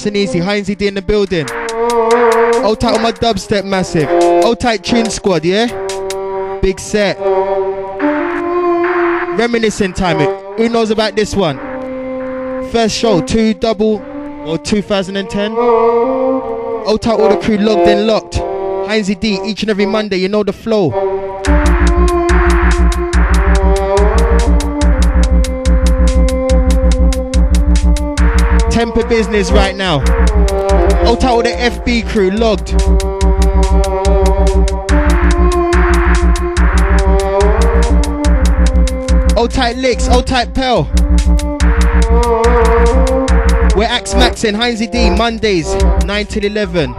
nice and easy. Hindzy D in the building. Hold tight on my dubstep massive. Hold tight tune squad, yeah? Big set. Reminiscing time. Who knows about this one? First show, two double or 2010. Hold tight all the crew logged and locked. Hindzy D each and every Monday, you know the flow. Business right now. Out out the FB crew logged. Old tight licks, old tight Pell. We're Axe Max and Hindzy D Mondays 9 till 11.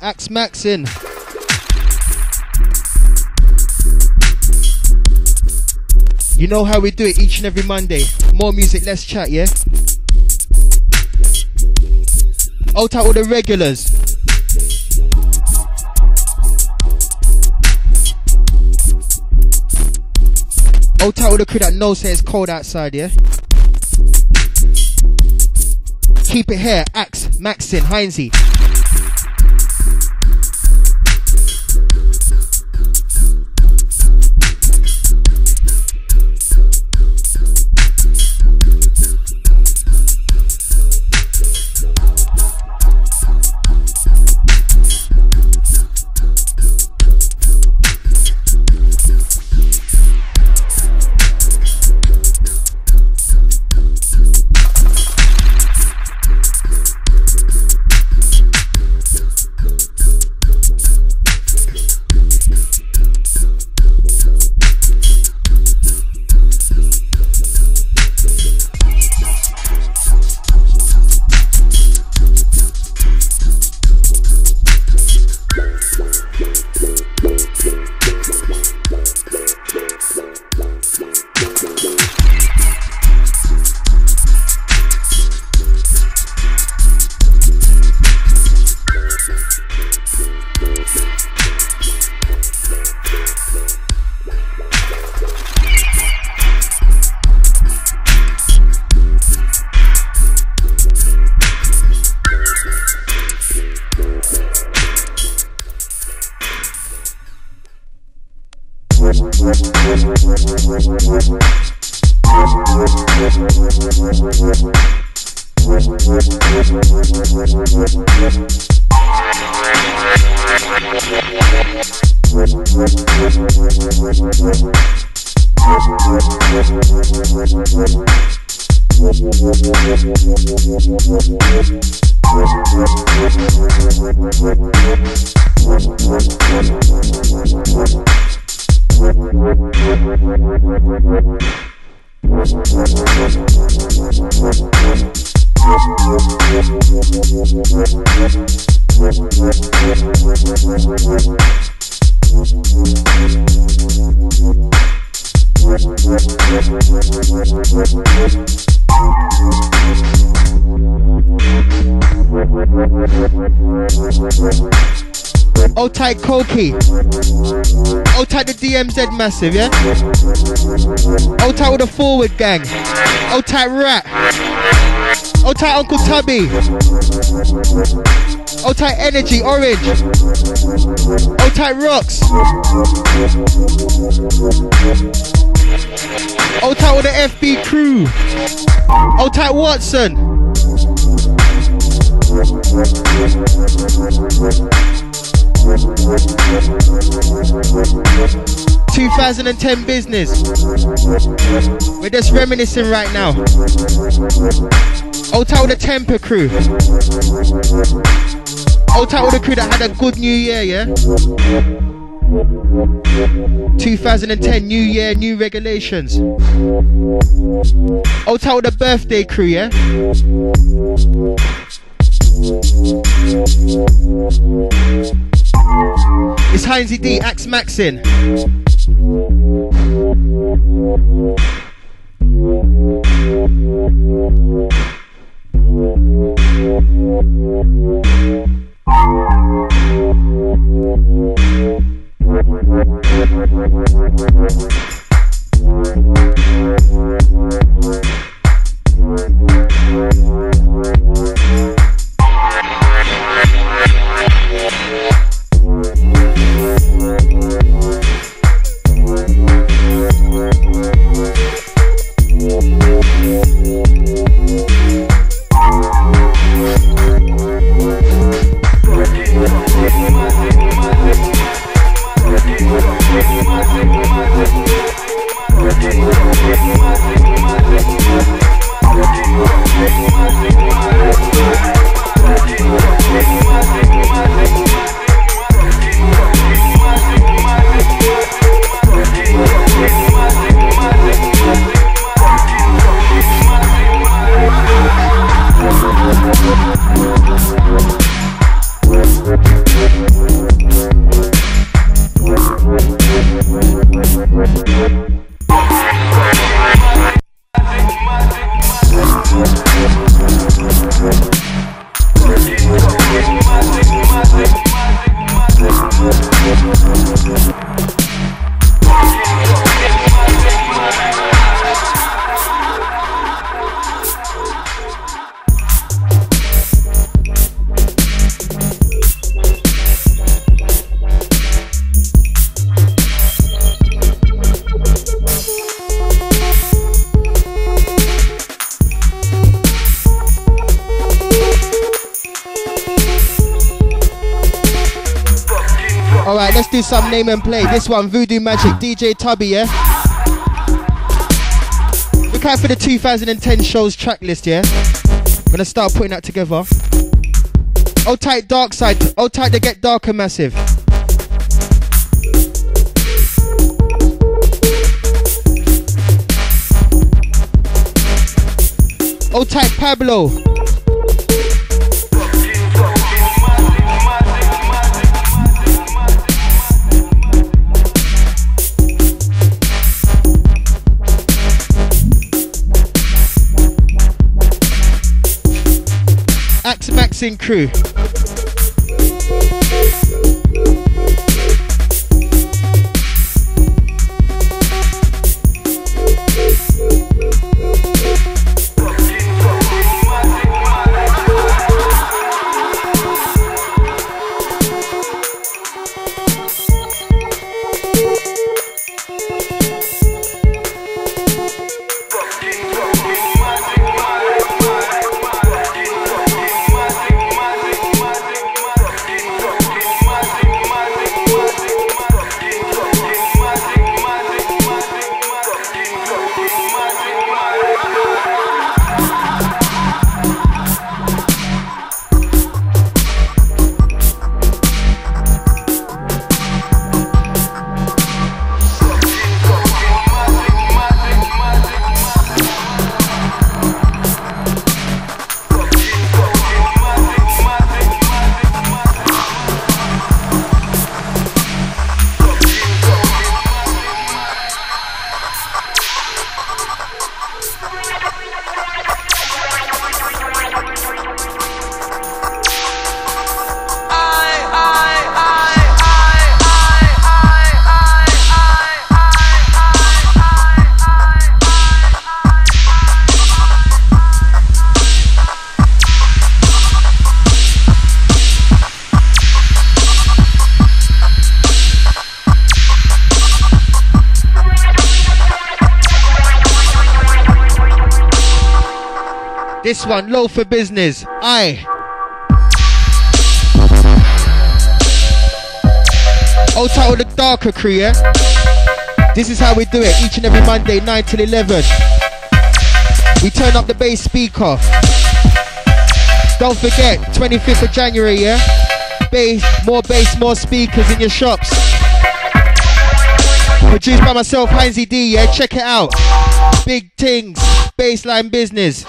Axe Maxing. You know how we do it each and every Monday. More music, less chat, yeah? Out out with the regulars. Out out with the crew that knows that it's cold outside, yeah? Keep it here, Axe, Maxin, Hindzy. The massive, yeah? Old tight with the forward gang. Old tight rat. Old tight Uncle Tubby. Old tight energy, orange. Old tight rocks. Old tight with the FB crew. Old tight Watson. 2010 business. We're just reminiscing right now. Tell the Temper crew. Tell the crew that had a good new year, yeah? 2010 new year, new regulations. Tell the birthday crew, yeah? It's Hindzy D, Axe Maxin. Thank some name and play. This one, Voodoo Magic, DJ Tubby, yeah? Look out for the 2010 show's track list, yeah? I'm gonna start putting that together. Oh tight dark side, oh tight to get darker massive. Oh tight Pablo. Mixing Crew. Low for business. I. Old title, the darker crew, yeah? This is how we do it each and every Monday, 9 till 11. We turn up the bass speaker. Don't forget, 25th of January, yeah? Bass, more bass, more speakers in your shops. Produced by myself, Hindzy D, yeah? Check it out. Big things, baseline business.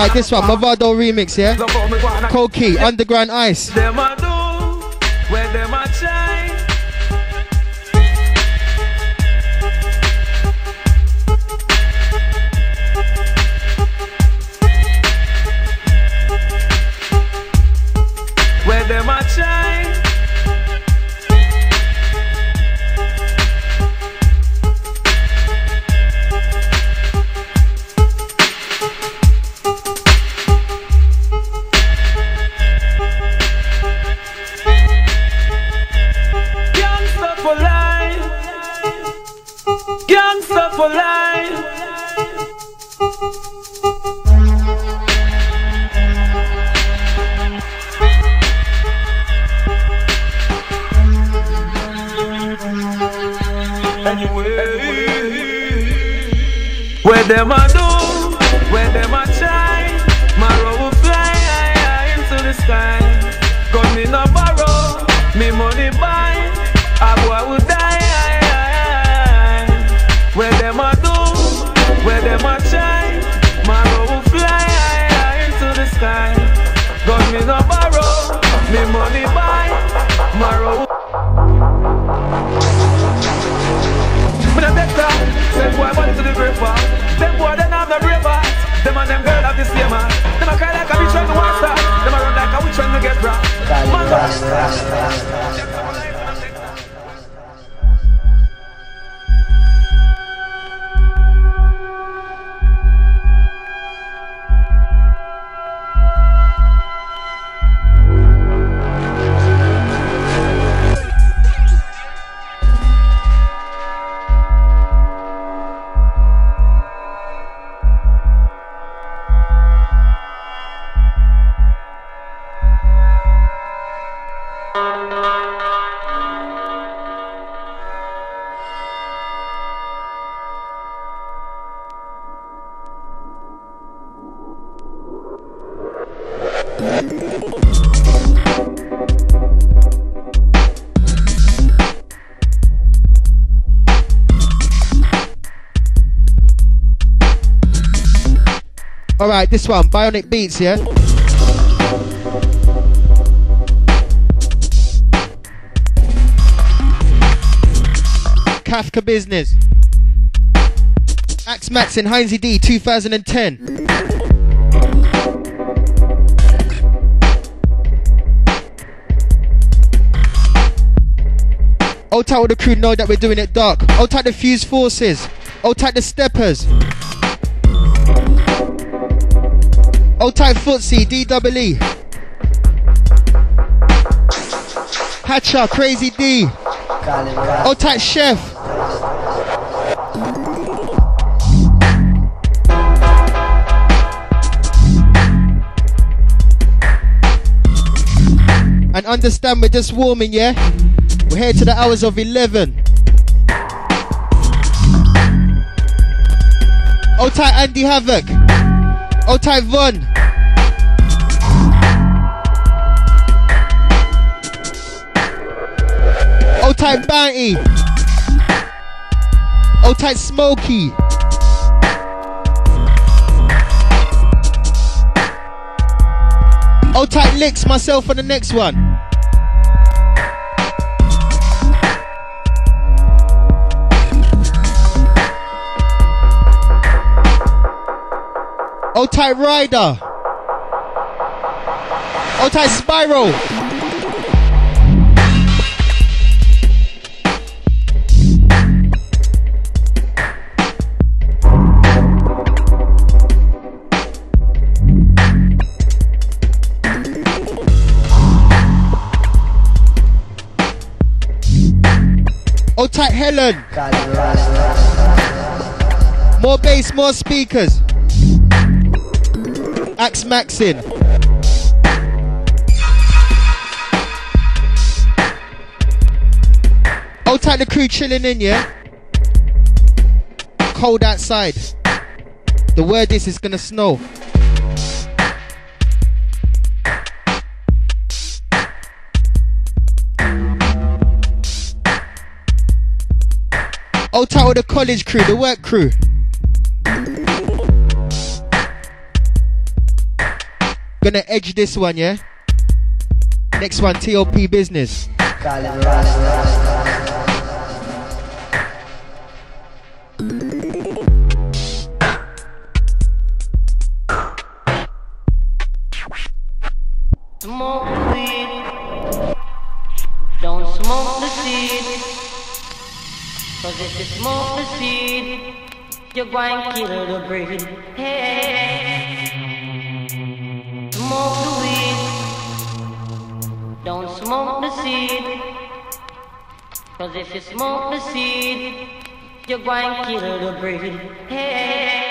Alright, this one, Mavado remix, yeah? Koki, Underground Ice. Alright, this one, Bionic Beats, yeah? Kafka Business. Axe Max and Hindzy D 2010. Old tight all the crew know that we're doing it dark. Old tight the Fuse Forces. Old tight the Steppers. Old tight Footsie, D double E. Hatcher, Crazy D. Old tight Chef. And understand we're just warming, yeah? We're here to the hours of 11. Old tight Andy Havoc. Oh, Old tight Von. Old oh, tight Bounty. Old oh, tight Smokey. Old tight Licks, myself on the next one. Oh, Old tight Rider. Oh, Old tight Spiral. Old oh, tight Helen. More bass, more speakers. Axe Maxin. Old tight the crew chilling in, yeah? Cold outside. The word is it's gonna snow. Old tight with the college crew, the work crew. Gonna edge this one, yeah? Next one, TOP business. Smoke weed. Don't smoke the seed. Cause if you smoke the seed, you're going to kill the breed. Hey. Smoke the seed. Cause if you smoke the seed, you're going to kill the breed. Hey.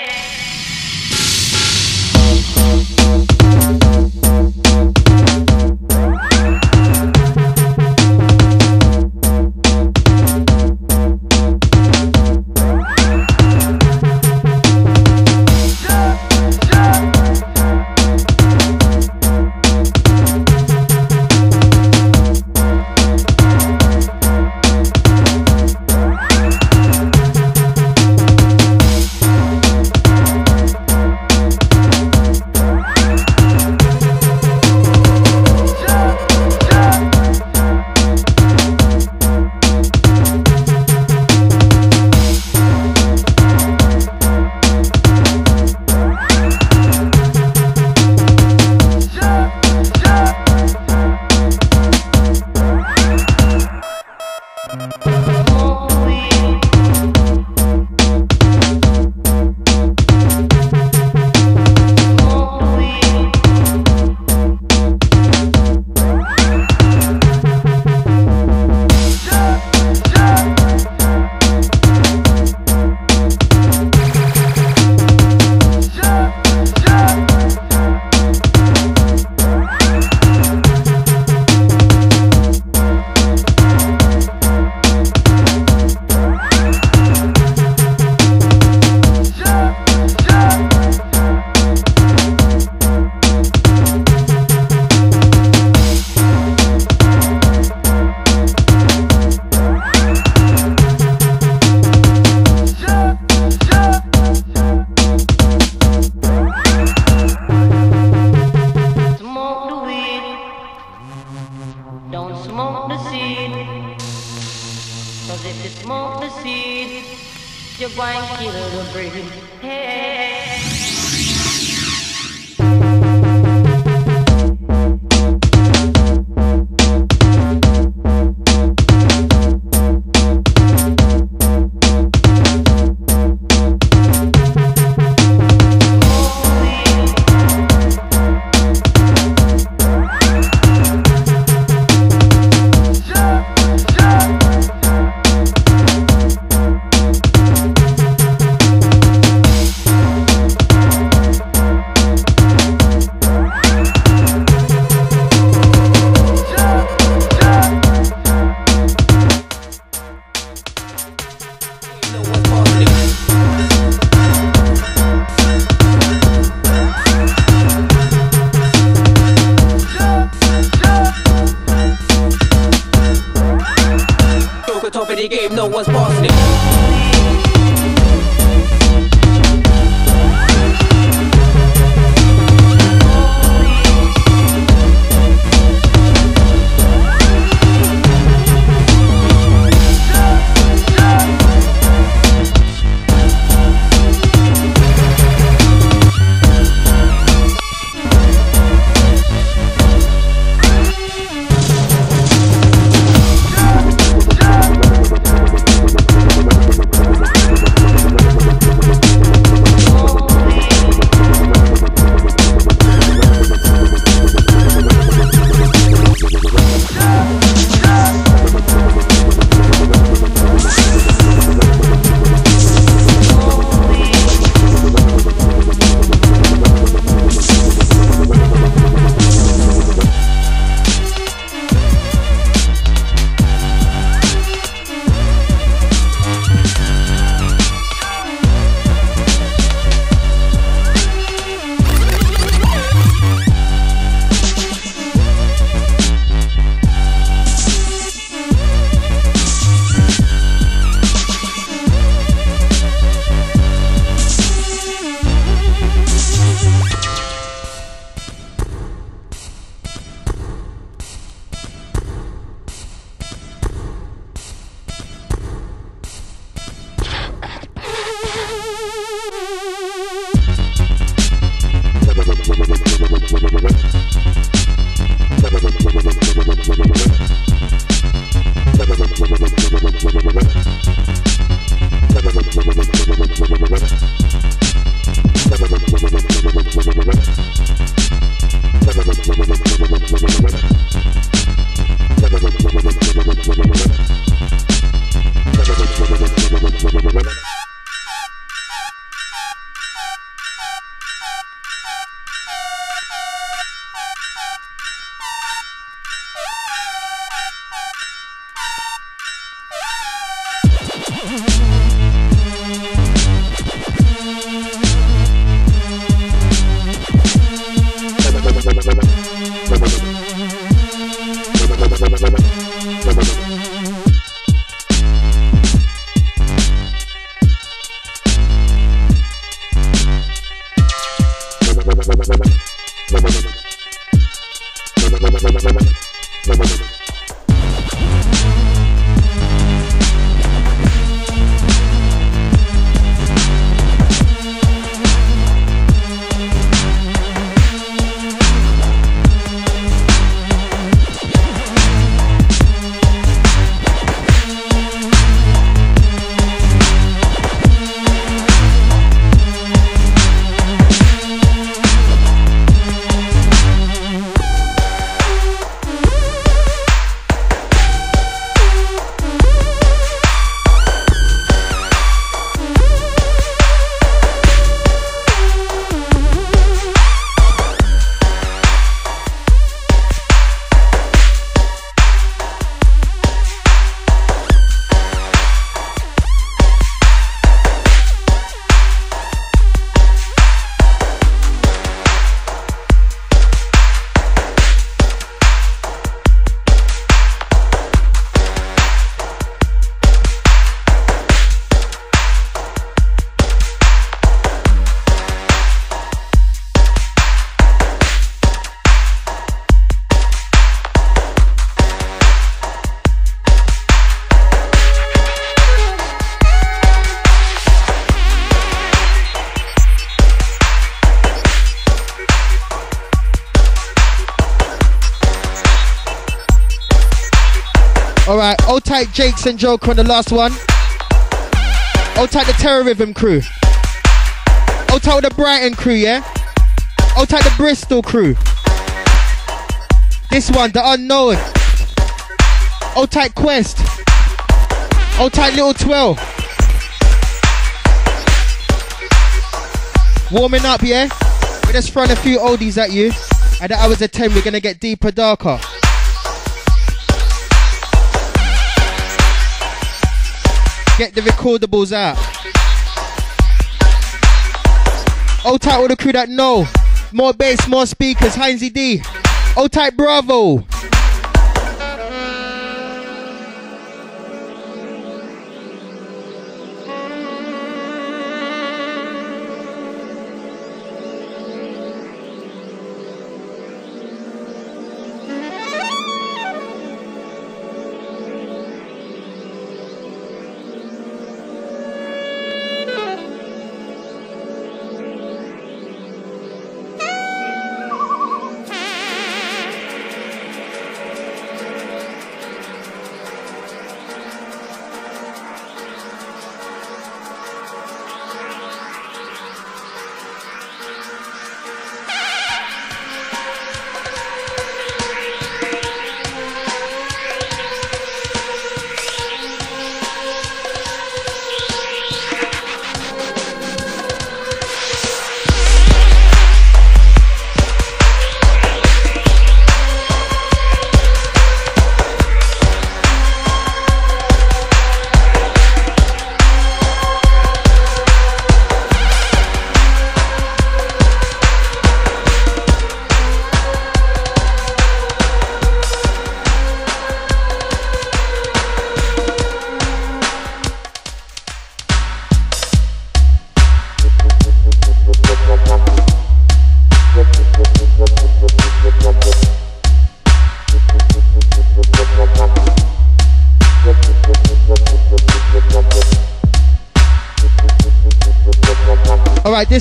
Tight Jakes and Joker on the last one. Old tight the Terror Rhythm crew. Old tight the Brighton crew, yeah? Old tight the Bristol crew. This one, the unknown. Old tight Quest. Old tight Little 12. Warming up, yeah? We're just throwing a few oldies at you. At the hours of 10, we're gonna get deeper, darker. Get the recordables out. Old tight all the crew that know. More bass, more speakers. Hindzy D. Old tight Bravo.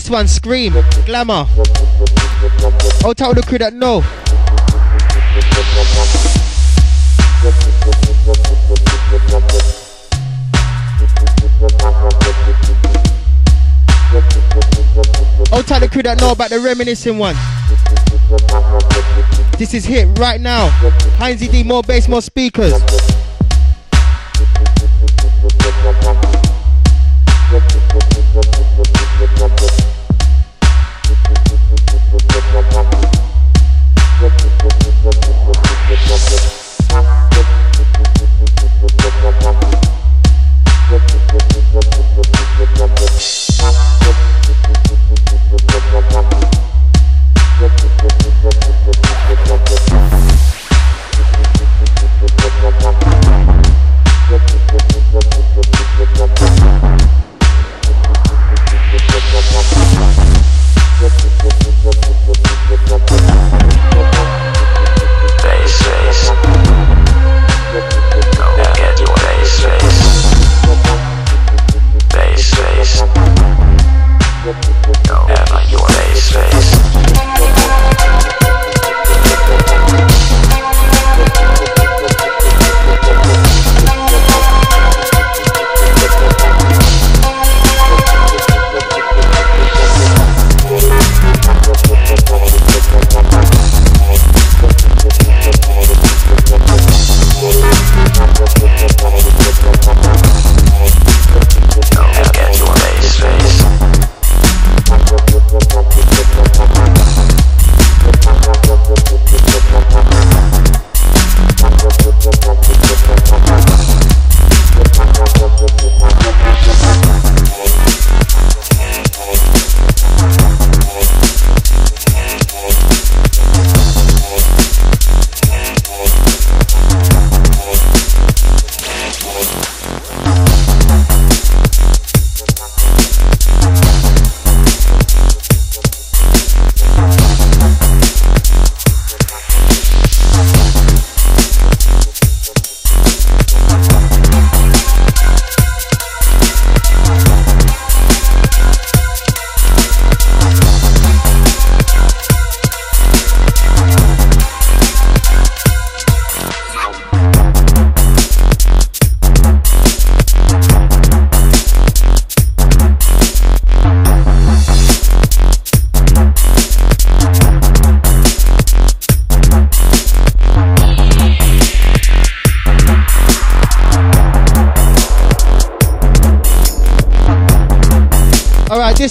One, Scream, Glamour. Oh, tell the crew that no. Oh, tell the crew that know about the reminiscing one. This is hit right now. Hindzy D, more bass, more speakers.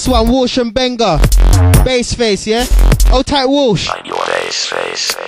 One, Walsh and Benga. Bass face, yeah? Oh, tight Walsh. Your bass face.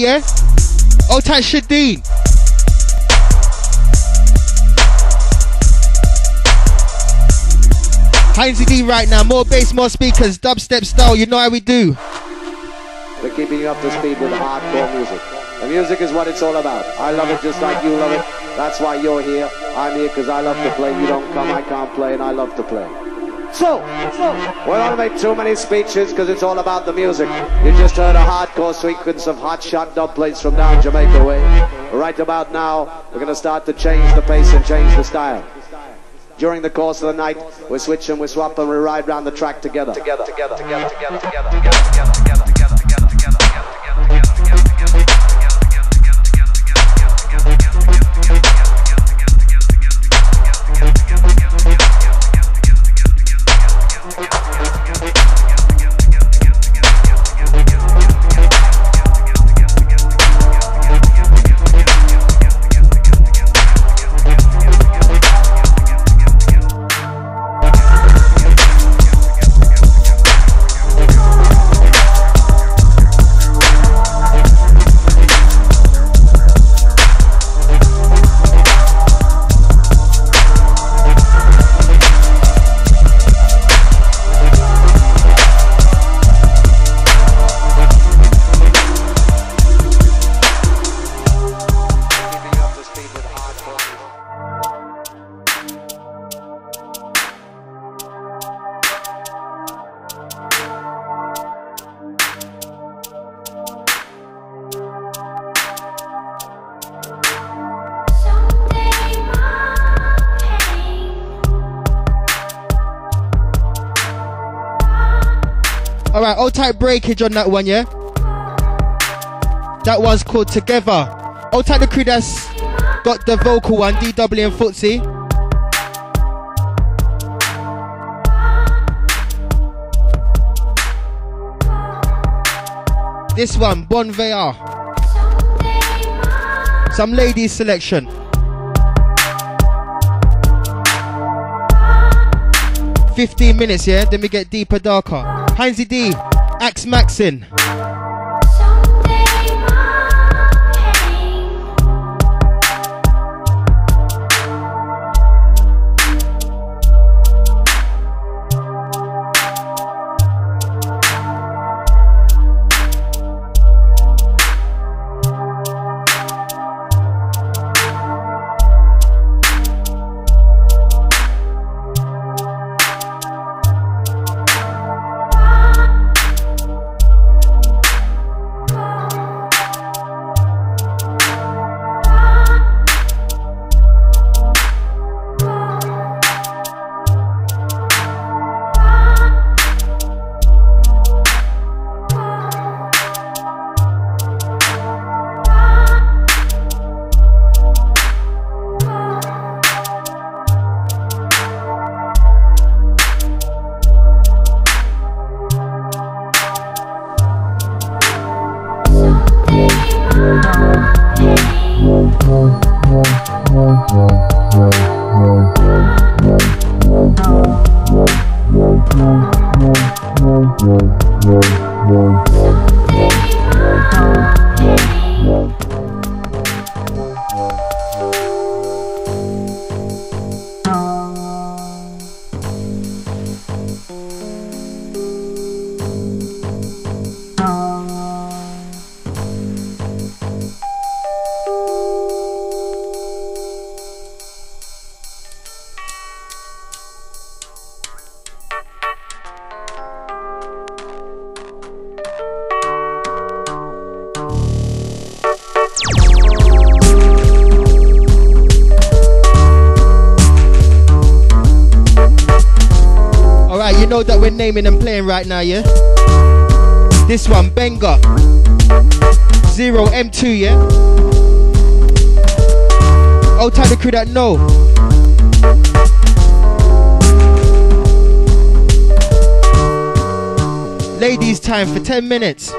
Yeah? Old tight Shadeen. Hindzy D right now, more bass, more speakers, dubstep style, you know how we do. We're keeping you up to speed with hardcore music. The music is what it's all about. I love it just like you love it. That's why you're here. I'm here because I love to play. You don't come, I can't play, and I love to play. So, we're not make too many speeches because it's all about the music. You just heard a hardcore sequence of hot shot dumplings from down Jamaica way. Right about now, we're going to start to change the pace and change the style. During the course of the night, we switch and we swap and we ride round the track together. Together, together, together, together, together, together, together. Tight breakage on that one, yeah? That one's called Together. Old type the crew that's got the vocal one, DW and Footsie. This one, Bon VR. Some ladies selection. Fifteen minutes, yeah. Then we get deeper, darker. Hindzy D, Axe Maxin. That we're naming and playing right now, yeah? This one, Benga. Zero M2, yeah? Old time the crew that know. Ladies' time for 10 minutes.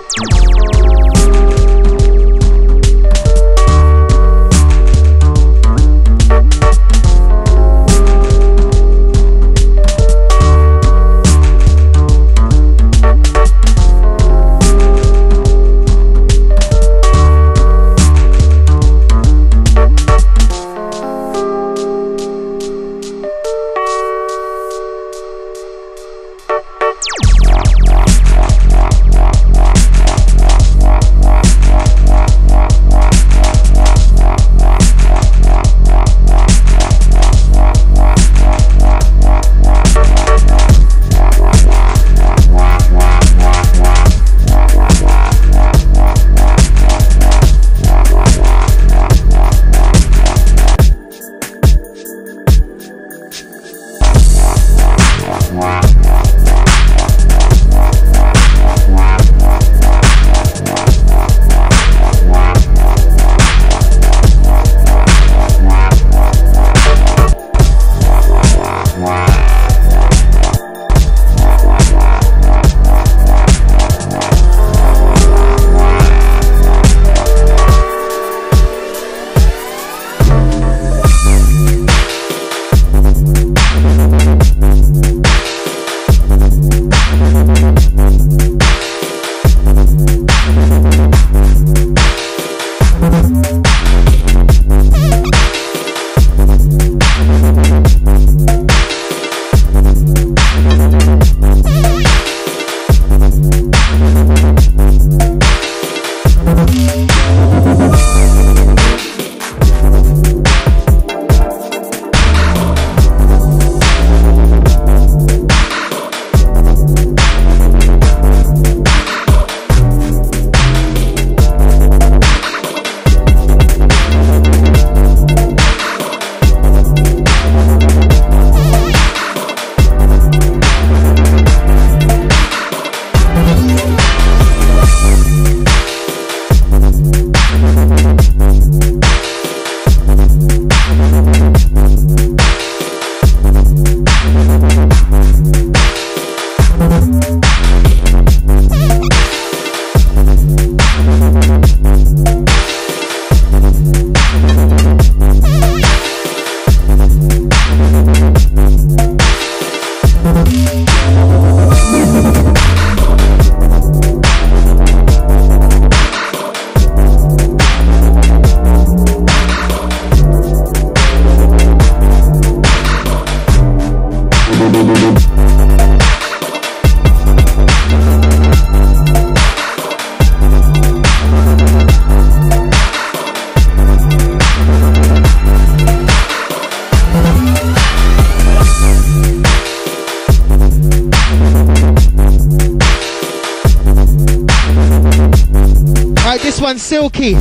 One's silky.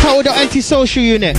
Title the antisocial unit.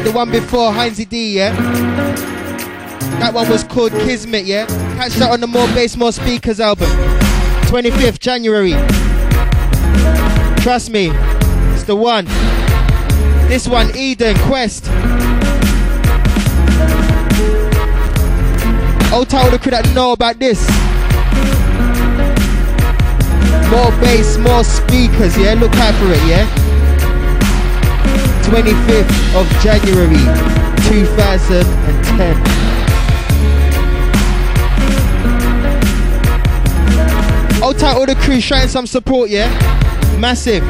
Alright, the one before Hindzy D, yeah? That one was called Kismet, yeah? Catch that on the More Bass, More Speakers album. 25th January. Trust me, it's the one. This one, Eden Quest. Old title the crew that know about this. More bass, more speakers, yeah? Look out for it, yeah? 25th of January 2010. Old all the crew showing some support, yeah? Massive.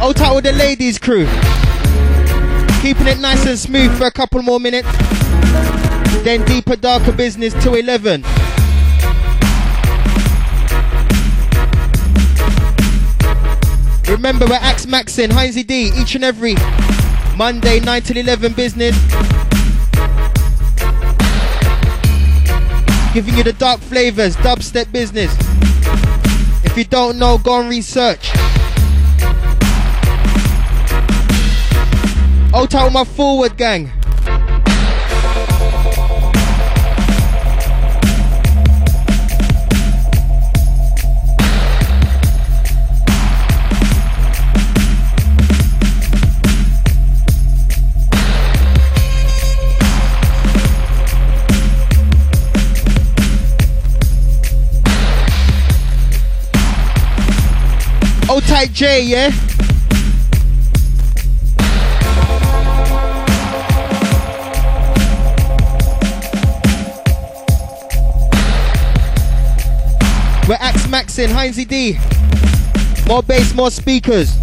Old title the ladies crew. Keeping it nice and smooth for a couple more minutes. Then deeper, darker business to 11. Remember, we're Axe Maxin, Hindzy D, each and every Monday, 9 till 11 business. Giving you the dark flavors, dubstep business. If you don't know, go and research. Out out my forward gang. Old tight J, yeah? We're Axe Maxin, Hindzy D. More bass, more speakers.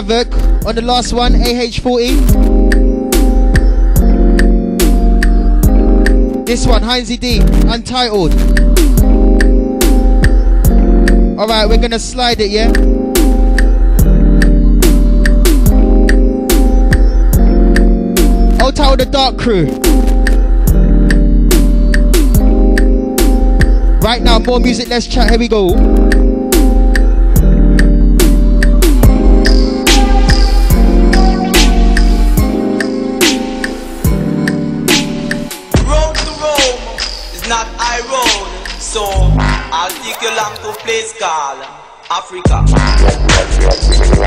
Havoc on the last one, AH40. This one, Hindzy D, Untitled. Alright, we're gonna slide it, yeah? Old Tower the Dark Crew. Right now, more music, let's chat. Here we go. Africa. Africa.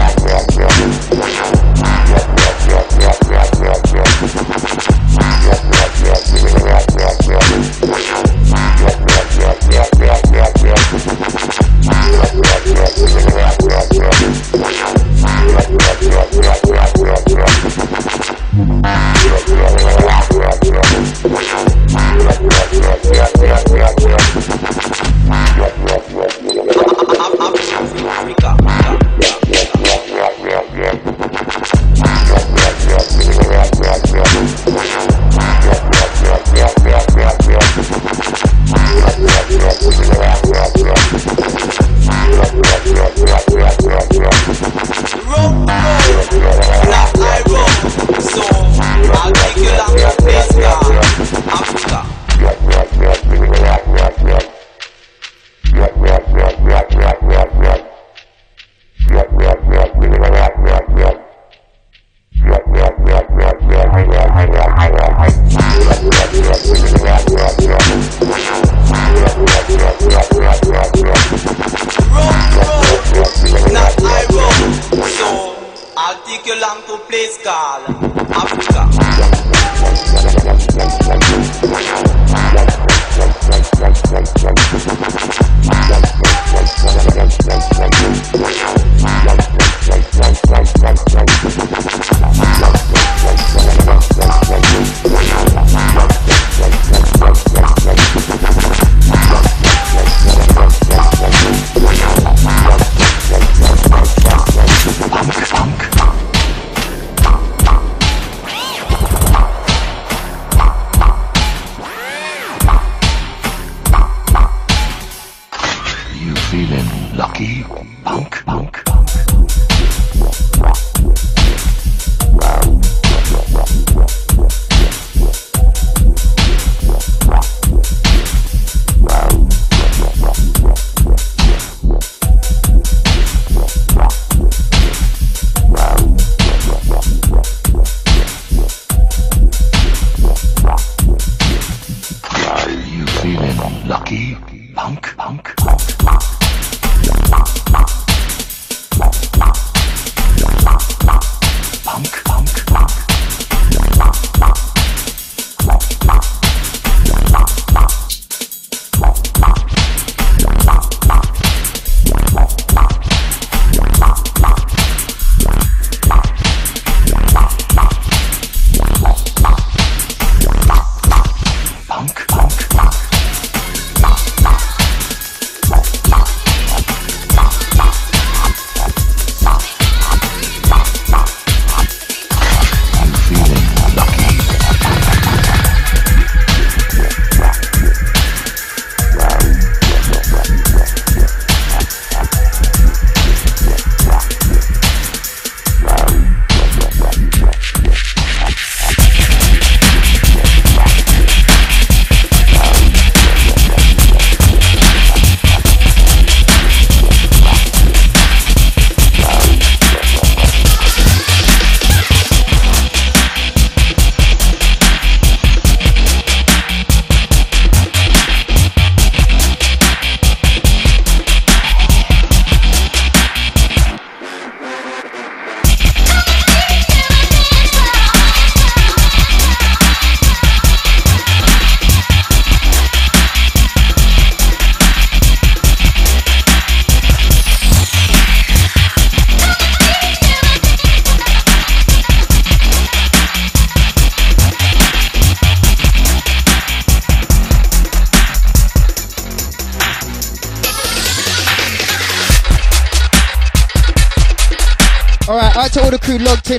punk, punk, punk.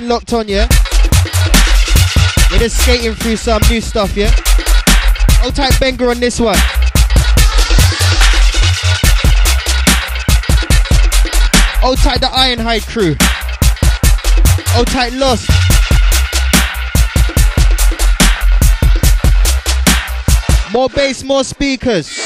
Locked on, yeah? We're just skating through some new stuff, yeah? Hold tight Benga on this one. Hold tight the Ironhide crew. Hold tight Lost. More bass, more speakers.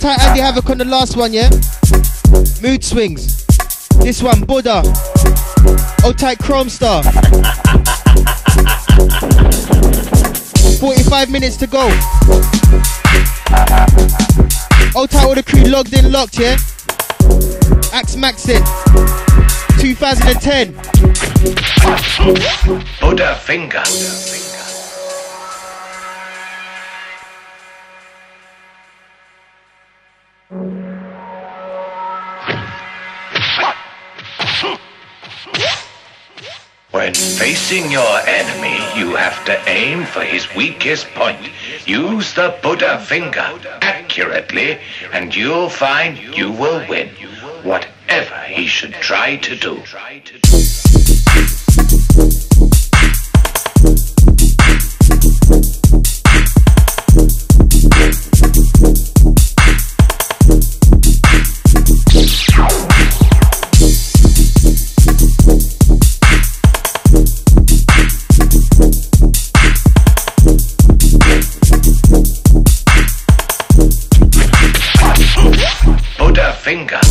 Hold tight Andy Havoc on the last one, yeah? Mood swings. This one, Buddha. Hold tight Chrome Star. 45 minutes to go. Hold tight all the crew logged in, locked, yeah? Axe Maxin. 2010. Buddha finger. When facing your enemy, you have to aim for his weakest point. Use the Buddha finger accurately, and you'll find you will win, whatever he should try to do. Buddha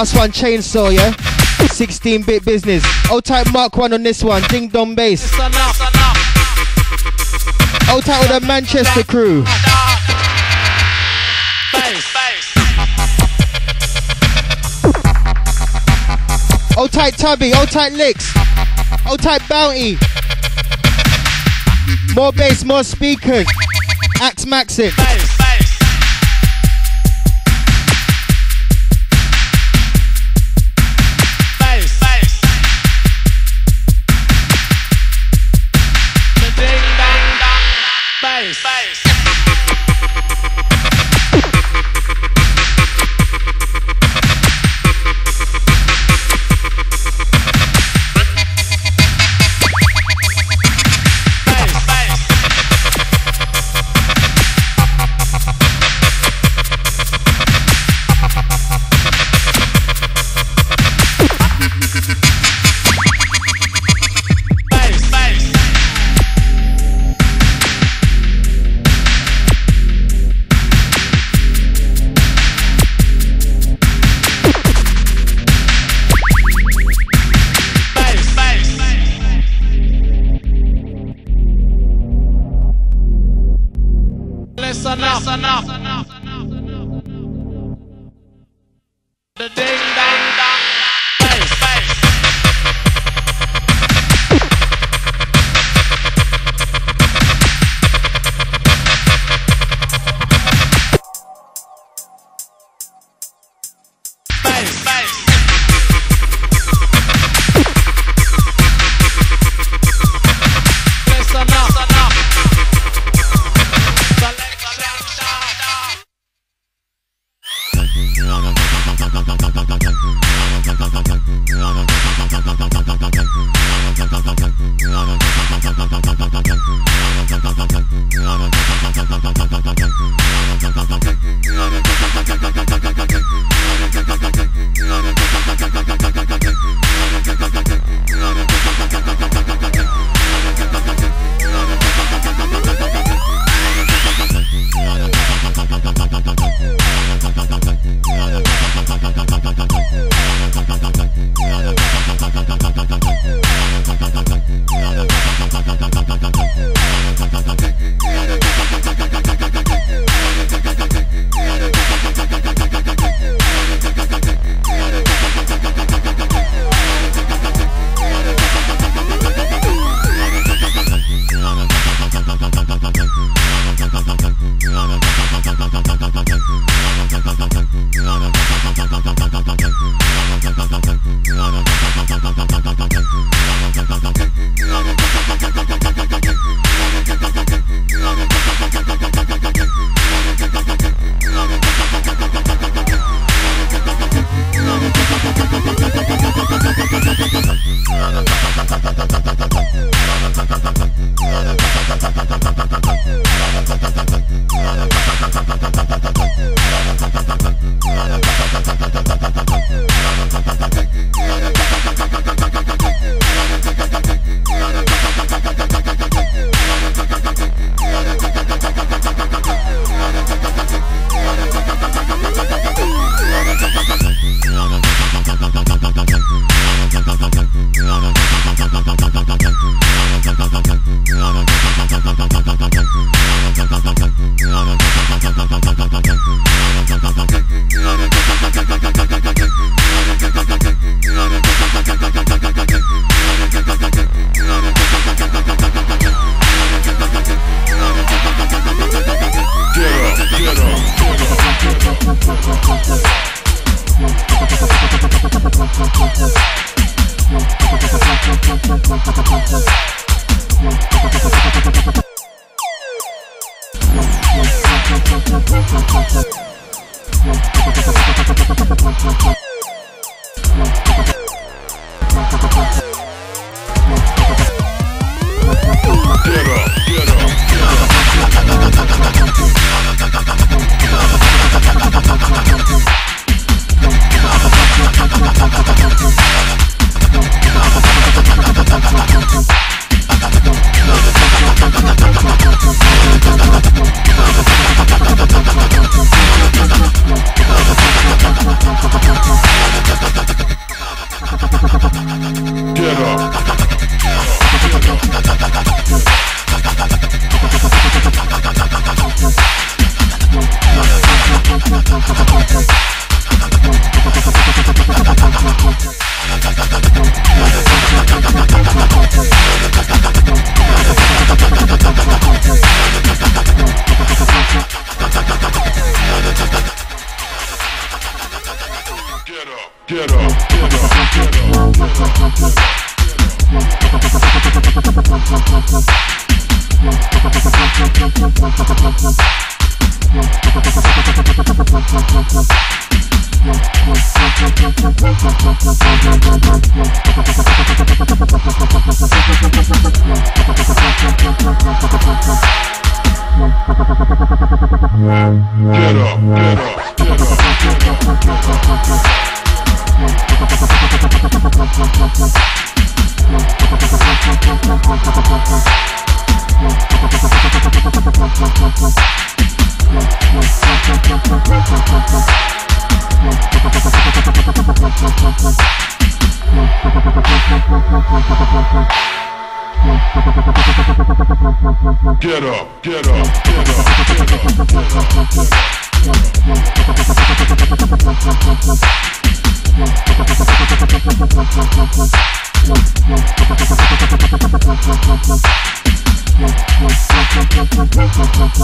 last one, Chainsaw, yeah? 16 bit business. Old type Mark 1 on this one, Ding Dong Bass. Old type with the Manchester crew. Old tight Tubby, old tight Licks, old tight Bounty. More bass, more speakers. Axe Maxim.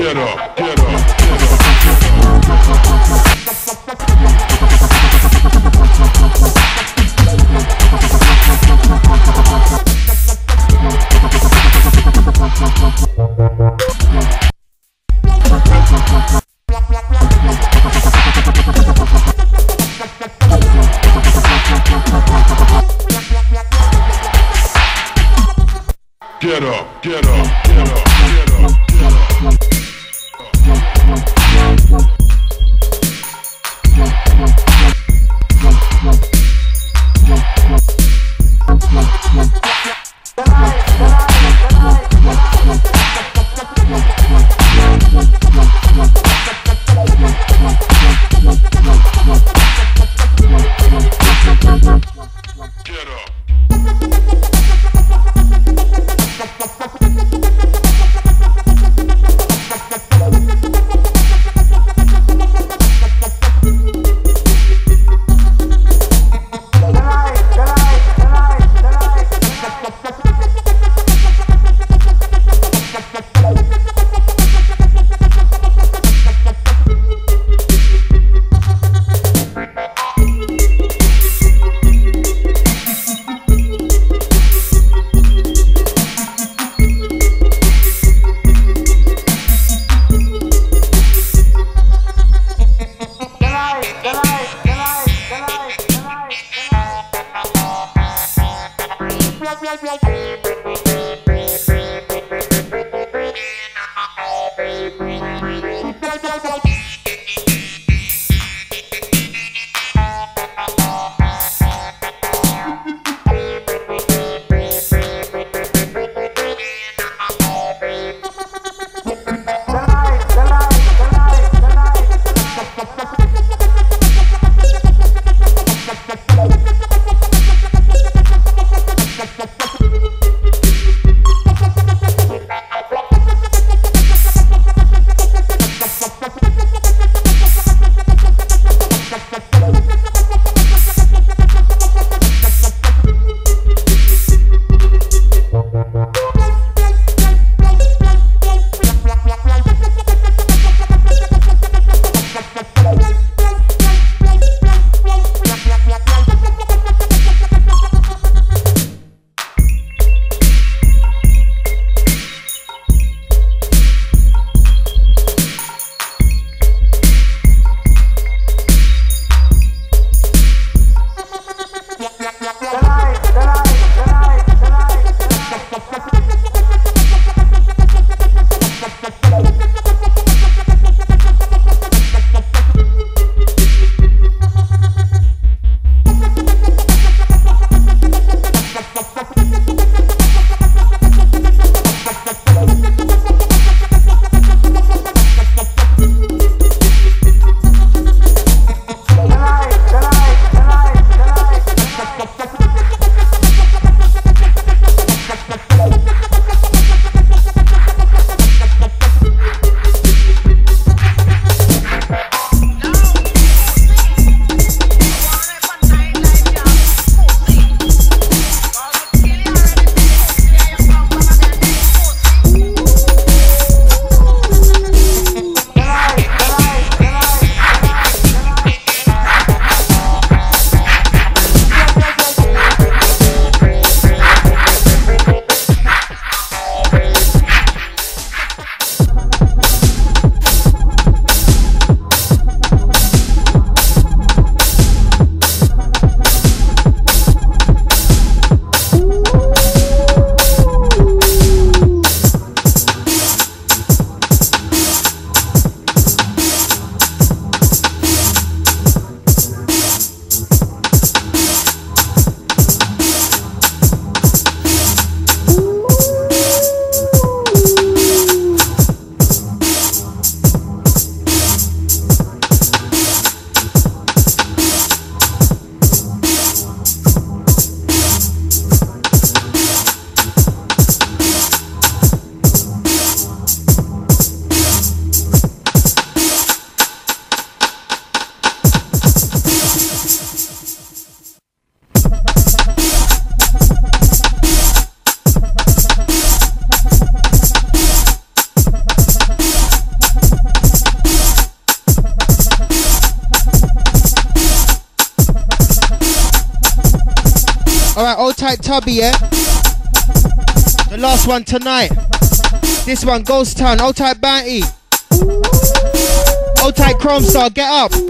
Get up. Get up. Get up. Tonight. This one, Ghost Town, old tight bounty. Old tight Chrome Star, get up.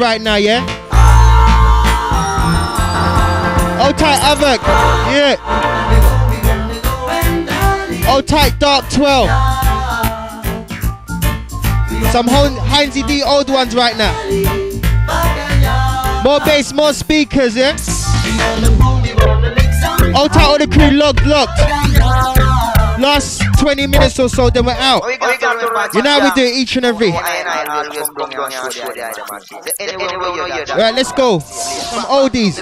Right now, yeah? Old tight Avok, yeah. Old tight Dark 12. Some Hindzy D old ones right now. More bass, more speakers, yeah? Old tight all the crew locked, locked. Last 20 minutes or so, then we're out. You know how we do it each and every. Right, let's go. Some oldies.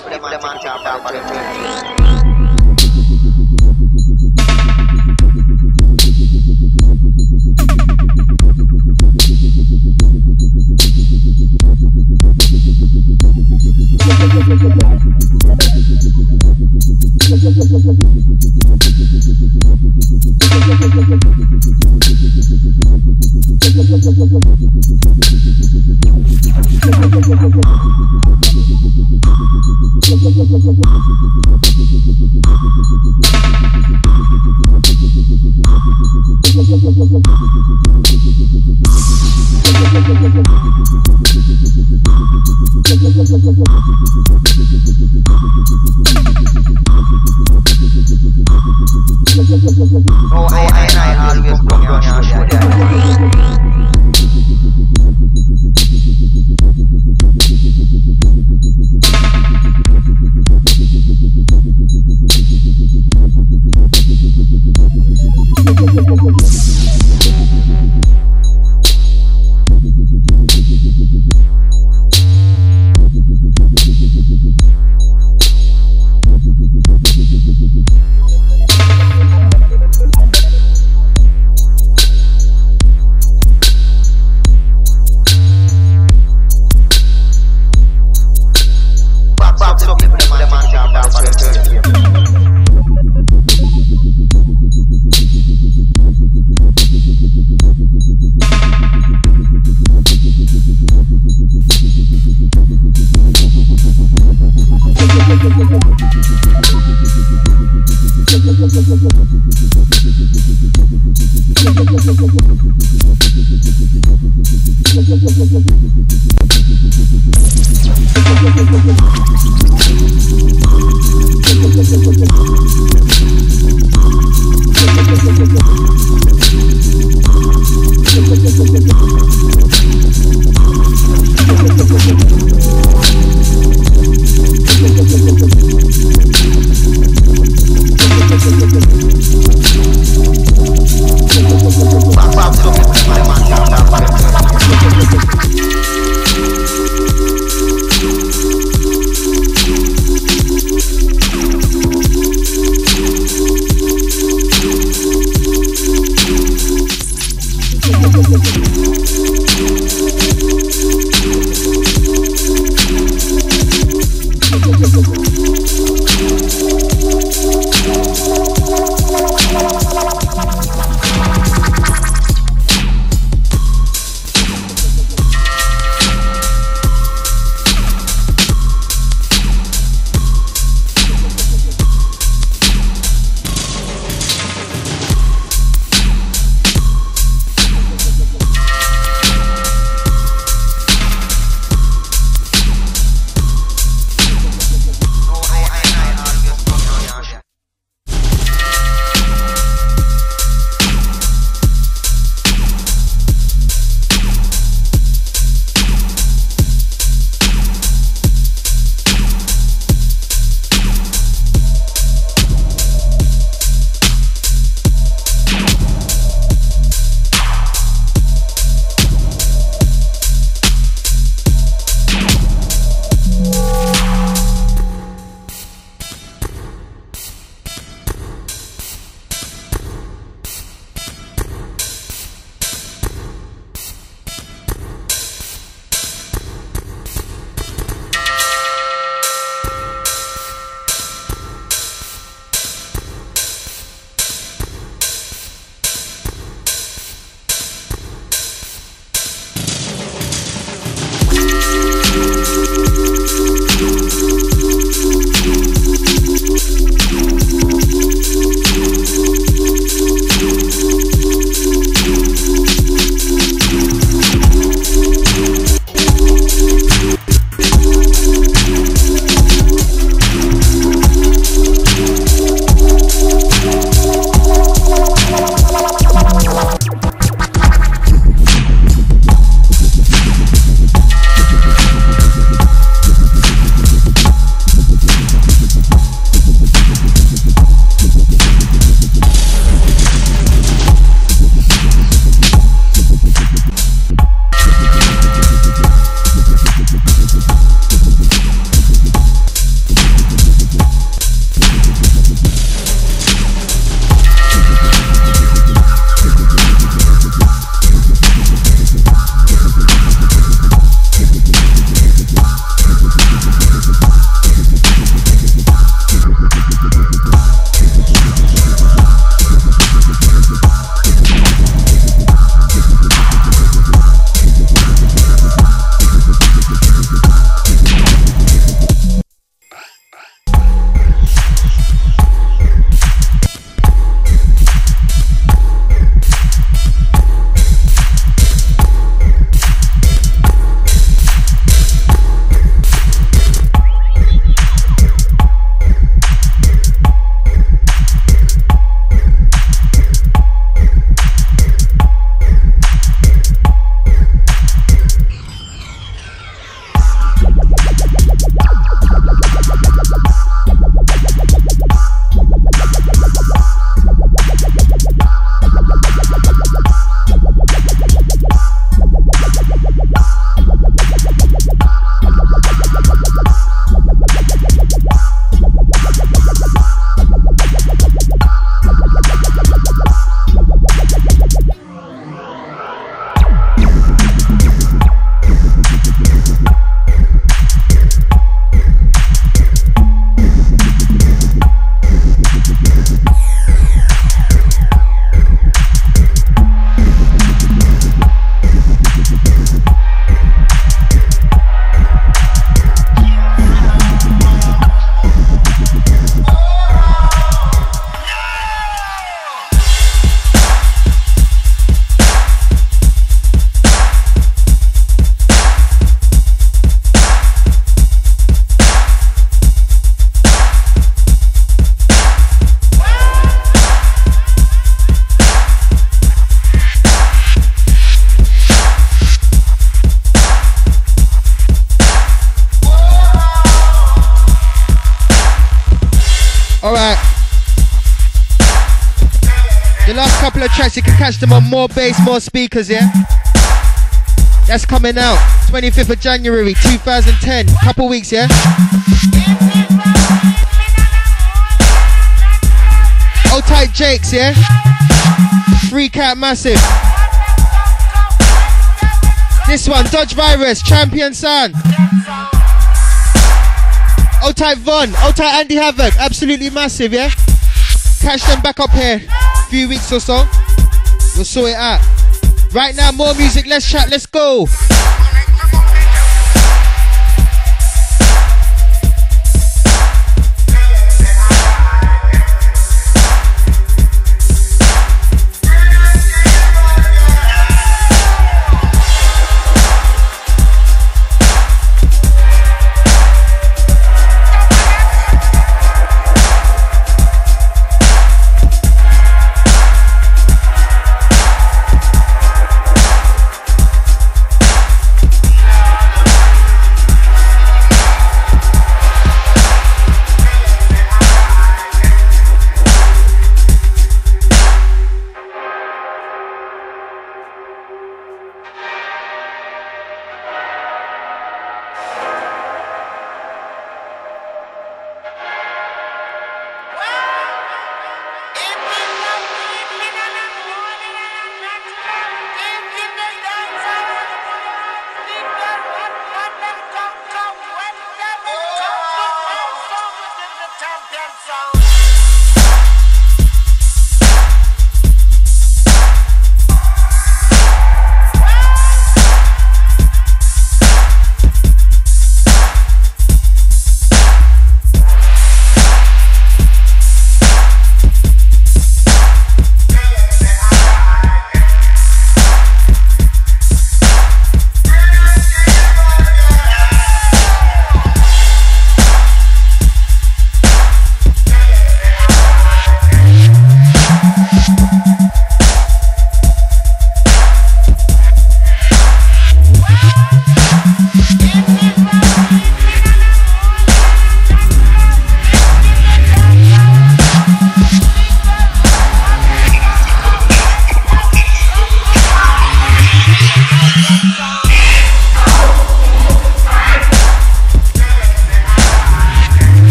Catch them on more bass, more speakers, yeah? That's coming out 25th of January 2010. Couple weeks, yeah? Old tight Jakes, yeah? Free Cat Massive. This one, Dodge Virus, Champion Sound. Old tight Von, old tight Andy Havoc, absolutely massive, yeah? Catch them back up here, few weeks or so. We'll sort it out. Right now, more music, let's chat, let's go.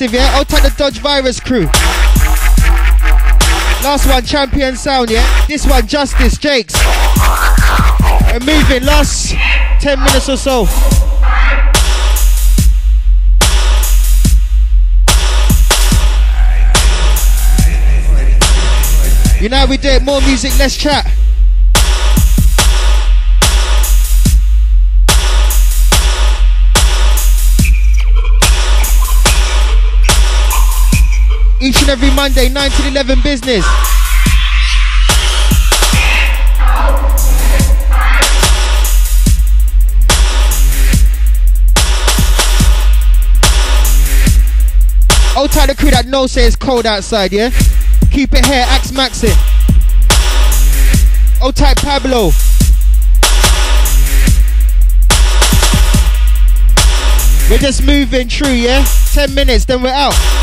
Massive, yeah? Hold tight the Dodge Virus crew. Last one, Champion Sound, yeah? This one, Justice, Jakes. We're moving, last 10 minutes or so. You know we do it, more music, less chat. Each and every Monday, 9 to 11 business. Old tight the crew that knows say it's cold outside, yeah? Keep it here, Axe Maxin. Old tight Pablo. We're just moving through, yeah? 10 minutes, then we're out.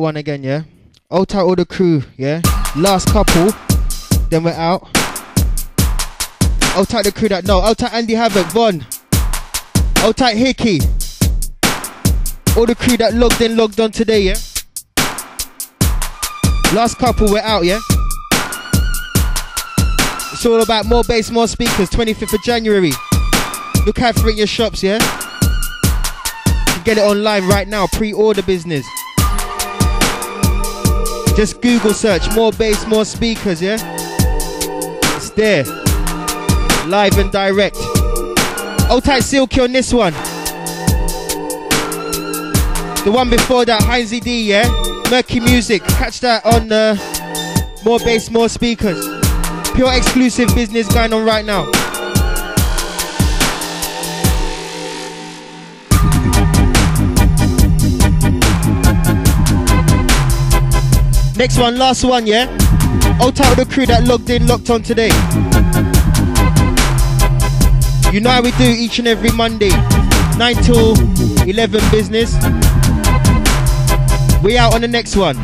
One again, yeah. Out out all the crew, yeah. Last couple, then we're out. Out out the crew that no, out out Andy Havoc, Von. Out out Hickey. All the crew that logged in, logged on today, yeah. Last couple, we're out, yeah. It's all about more bass, more speakers. 25th of January. Look out for it in your shops, yeah. Get it online right now. Pre-order business. Just Google search more bass, more speakers, yeah. It's there. Live and direct. Old tight silky on this one. The one before that, Hindzy D, yeah. Murky Music. Catch that on uh, more bass, more speakers. Pure exclusive business going on right now. Next one, last one, yeah? Out out the crew that logged in, locked on today. You know how we do each and every Monday, 9 till 11 business. We out on the next one.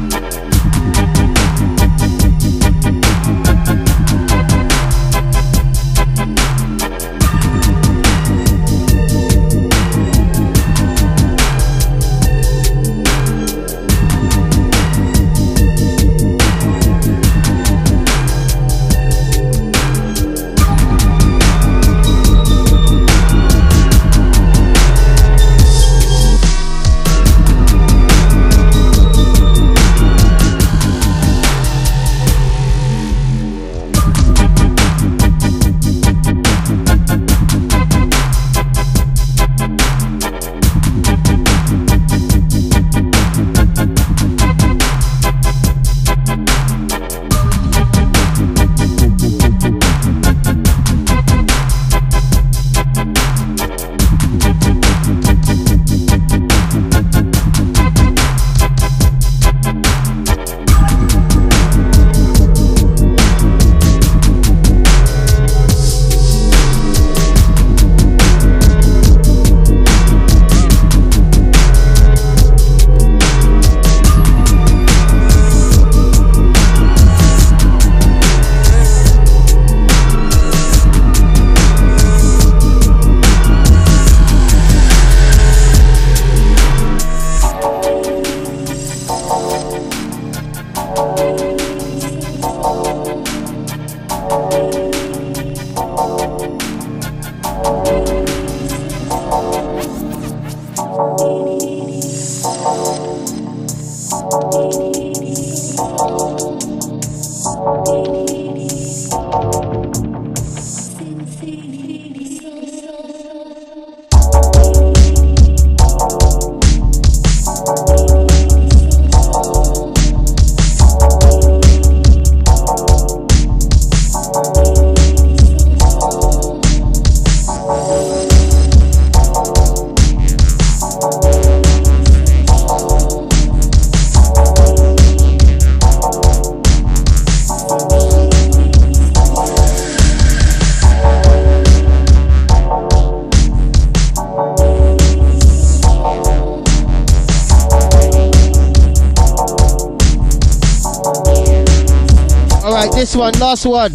Last one.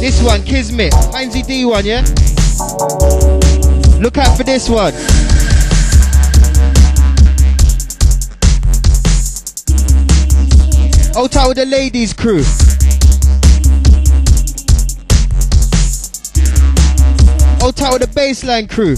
This one, Kismet, Hindzy D one, yeah? Look out for this one. Out with the ladies crew. Out with the baseline crew.